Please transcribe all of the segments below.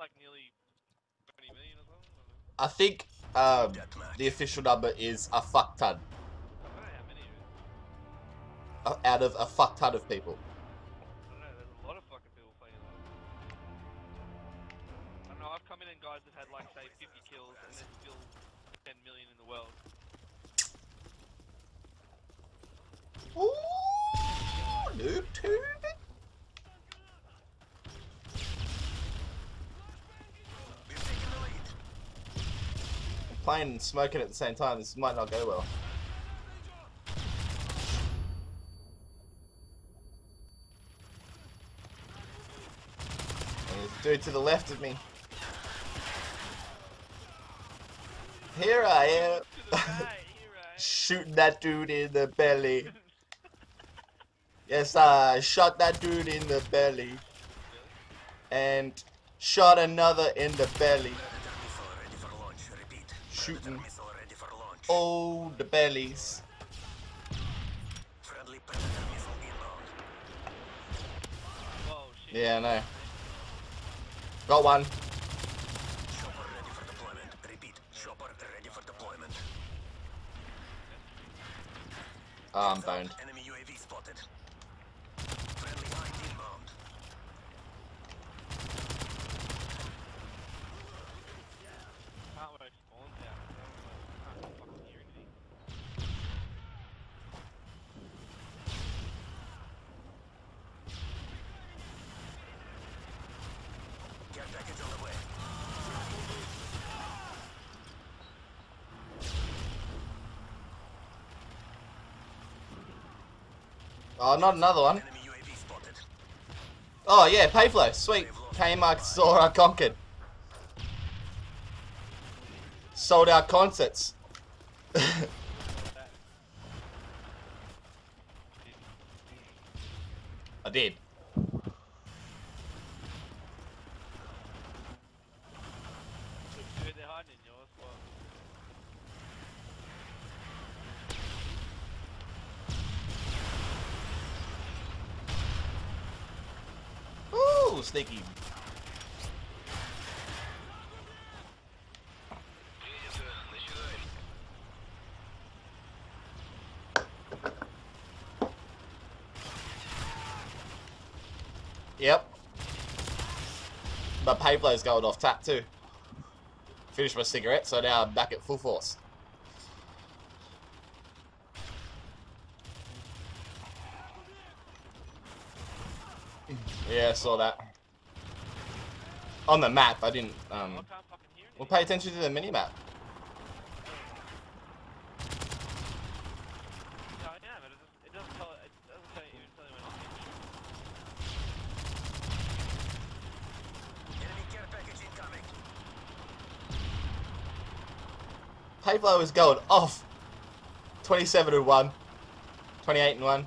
like, I think nearly 20 million or something. I don't know. I think um, the official number is a fuck ton. Know how many. it is. uh, Out of a fuck ton of people. I don't know. There's a lot of fucking people playing it. I don't know. I've come in and guys that had like say 50 kills, and there's still 10 million in the world. Ooh, noob tube. And smoking at the same time. This might not go well. Dude to the left of me. Here I am. Right, here I am. Shooting that dude in the belly. Yes, I shot that dude in the belly. And shot another in the belly. Shooting. Oh, the bellies. Yeah, I know. Got one. Oh, I'm boned. Oh, not another one. Oh, yeah, Pave Low. Sweet. Kmart Sora conquered. Sold out concerts. I did. Spot. Ooh. Yep. But Pave Low's going off tap too. Finished my cigarette, so now I'm back at full force. Yeah, I saw that. On the map, I didn't. Um, I can't fucking hear anything. well, pay attention to the mini map. Yeah, I am, but it doesn't, it doesn't tell. It doesn't tell you, even tell you when I'm in. Enemy care package incoming. Pave Low is going off. 27 and 1. 28 and 1.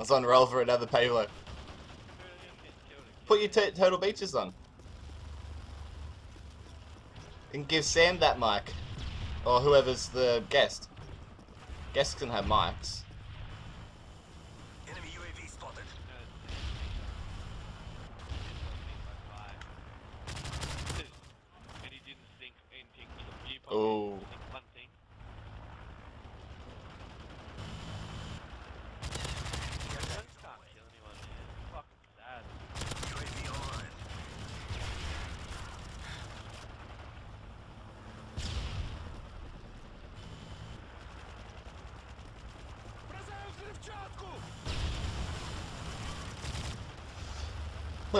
Was on roll for another again? Put your Turtle Beaches on. And give Sam that mic. Or whoever's the guest. Guests can have mics.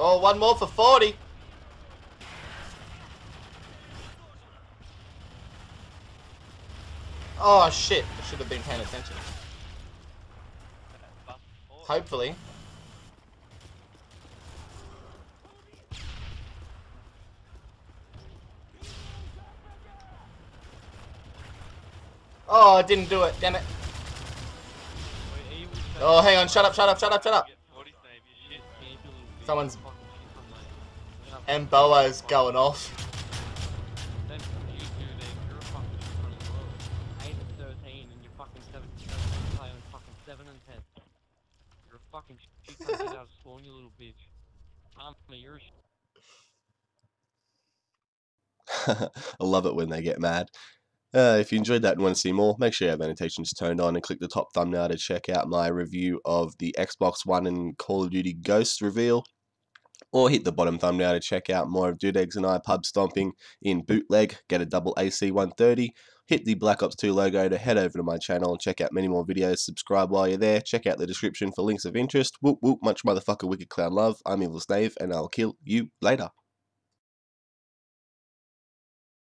Oh, one more for 40. Oh shit, I should have been paying attention. Hopefully. Oh, I didn't do it, damn it. Oh, hang on, shut up, shut up, shut up, shut up. Get 40 snave, you shit. Yeah, you little bitch. Someone's- Fucking shit on my- Yeah, And Boa's going off. Then you two, then you're a fucking shit on the world. 8 and 13, and you're fucking 7 7 play on fucking 7 and 10. You're a fucking shit cunt, get out of spawn, you little bitch. Army, you're. I love it when they get mad. Uh, if you enjoyed that and want to see more, make sure you have annotations turned on and click the top thumbnail to check out my review of the Xbox One and Call of Duty Ghosts reveal. Or hit the bottom thumbnail to check out more of Dude3ggs and I pub stomping in bootleg, get a double AC 130. Hit the Black Ops 2 logo to head over to my channel and check out many more videos. Subscribe while you're there. Check out the description for links of interest. Whoop whoop, much motherfucker wicked clown love. I'm Evil Snave and I'll kill you later.